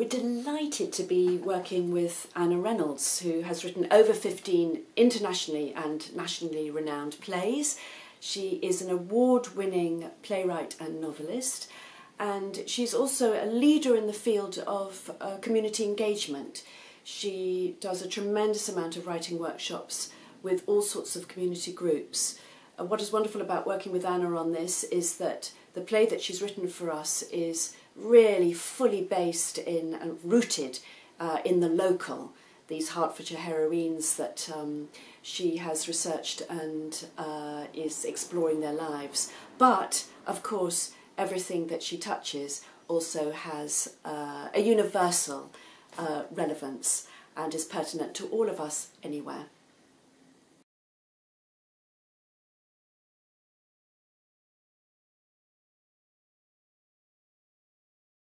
We're delighted to be working with Anna Reynolds, who has written over 15 internationally and nationally renowned plays. She is an award winning playwright and novelist, and she's also a leader in the field of uh, community engagement. She does a tremendous amount of writing workshops with all sorts of community groups. Uh, what is wonderful about working with Anna on this is that the play that she's written for us is really fully based in and rooted uh, in the local. These Hertfordshire heroines that um, she has researched and uh, is exploring their lives. But, of course, everything that she touches also has uh, a universal uh, relevance and is pertinent to all of us anywhere.